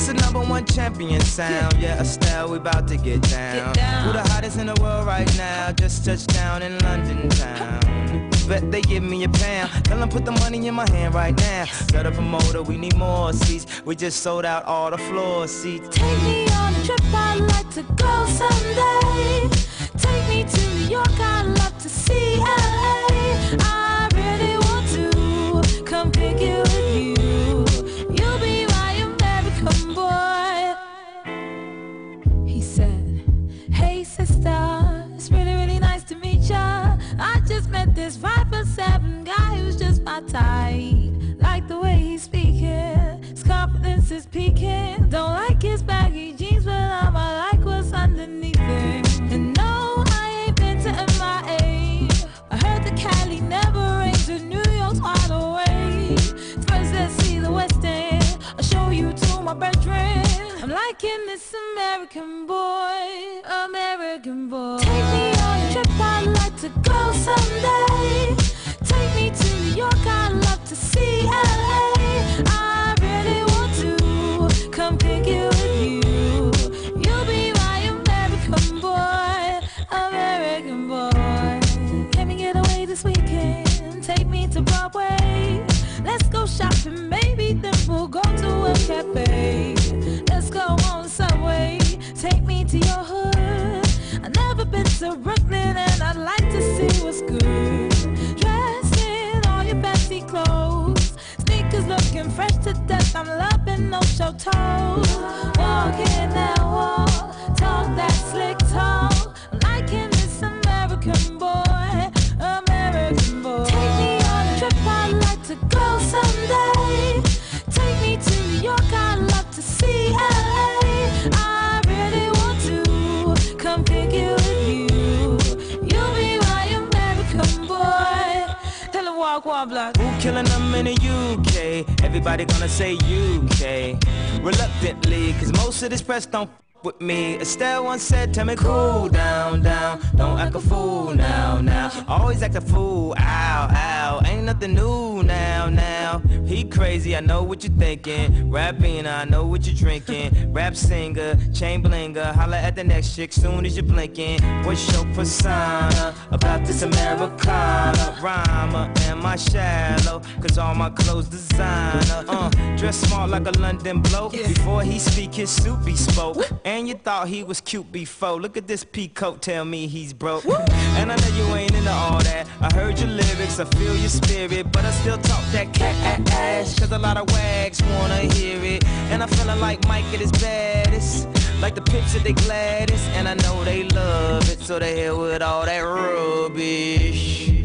This is number one champion sound. Yeah, Estelle, we about to get down. Get down. Who the hottest in the world right now? Just touched down in London town. Bet they give me a pound. Tell them put the money in my hand right now. Set up a motor, we need more seats. We just sold out all the floor seats. Take me on a trip, I'd like to go someday. Take me to New York, I'd love met this five foot seven guy who's just my type. Like the way he's speaking, his confidence is peaking. Don't like his baggy jeans, but I'ma like what's underneath it. And no, I ain't been to MIA. I heard the Cali never rains, and New York's wide awake. First, let's see the West End. I'll show you to my bedroom. I'm liking this American boy, American boy. Take me on a trip, I'd like to go toes. Walking that wall. Talk that slick talk. Walk block. Who killing them in the UK? Everybody gonna say UK. Reluctantly, cause most of this press don't with me. Estelle once said, tell me cool down, down. Don't act a fool now, now. Always act a fool, ow, ow. Ain't nothing new now, now. He crazy, I know what you're thinking. Rapping, I know what you're drinking. Rap singer, chain blinger. Holla at the next chick soon as you're blinking. What's your persona about this Americana? Rhymer, am I shallow? Cause all my clothes designer. Uh, dress smart like a London bloke. Before he speak, his suit be spoke. And you thought he was cute before. Look at this peacoat, tell me he's broke. And I know you ain't into all that. I heard your lyrics, I feel your spirit. But I still talk that cat ass. Cause a lot of wags wanna hear it. And I'm feeling like Mike at his baddest. Like the picture they gladdest. And I know they love it. So they here with all that rubbish.